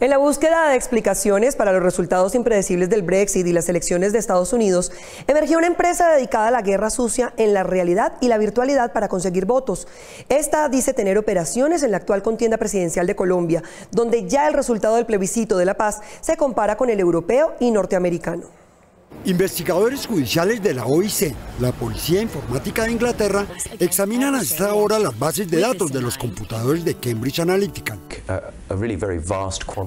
En la búsqueda de explicaciones para los resultados impredecibles del Brexit y las elecciones de Estados Unidos, emergió una empresa dedicada a la guerra sucia en la realidad y la virtualidad para conseguir votos. Esta dice tener operaciones en la actual contienda presidencial de Colombia, donde ya el resultado del plebiscito de la paz se compara con el europeo y norteamericano. Investigadores judiciales de la OIC, la Policía Informática de Inglaterra, examinan a esta hora las bases de datos de los computadores de Cambridge Analytica.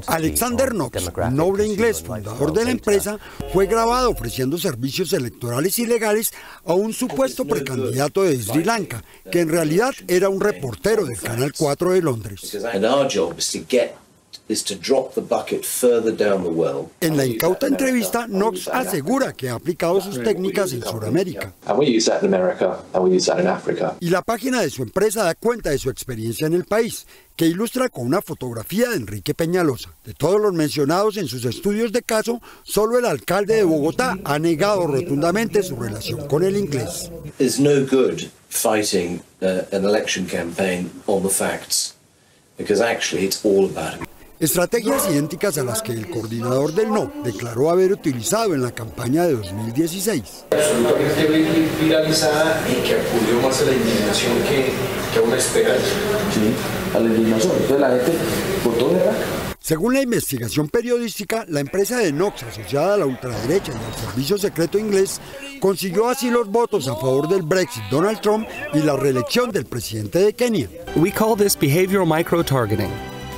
Alexander Knox, noble inglés fundador de la empresa, fue grabado ofreciendo servicios electorales ilegales a un supuesto precandidato de Sri Lanka, que en realidad era un reportero del Canal 4 de Londres. En la incauta entrevista, Knox asegura que ha aplicado sus técnicas en Sudamérica. Y la página de su empresa da cuenta de su experiencia en el país, que ilustra con una fotografía de Enrique Peñalosa. De todos los mencionados en sus estudios de caso, solo el alcalde de Bogotá ha negado rotundamente su relación con el inglés. no good fighting an election campaign on the facts, because actually it's all about Estrategias idénticas a las que el coordinador del No declaró haber utilizado en la campaña de 2016. Absolutamente viralizada y que acudió más a la indignación que, que a una esperanza. Sí, a la indignación. Entonces la gente votó de según la investigación periodística, la empresa de Nox, asociada a la ultraderecha y al servicio secreto inglés, consiguió así los votos a favor del Brexit Donald Trump y la reelección del presidente de Kenia. We call this behavioral micro-targeting.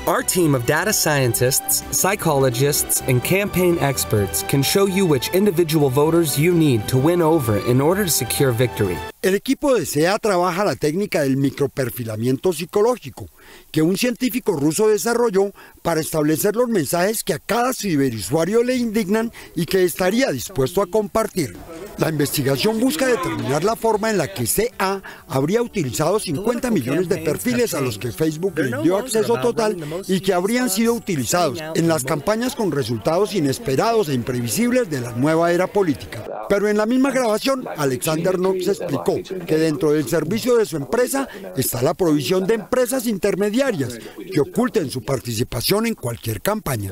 Our team of data scientists, psychologists, and campaign experts can show you which individual voters you need to win over in order to secure victory. El equipo de SEA trabaja la técnica del microperfilamiento psicológico, que un científico ruso desarrolló para establecer los mensajes que a cada ciberusuario le indignan y que estaría dispuesto a compartir. La investigación busca determinar la forma en la que CA habría utilizado 50 millones de perfiles a los que Facebook le dio acceso total y que habrían sido utilizados en las campañas con resultados inesperados e imprevisibles de la nueva era política. Pero en la misma grabación, Alexander Knox explicó que dentro del servicio de su empresa está la provisión de empresas intermediarias que oculten su participación en cualquier campaña.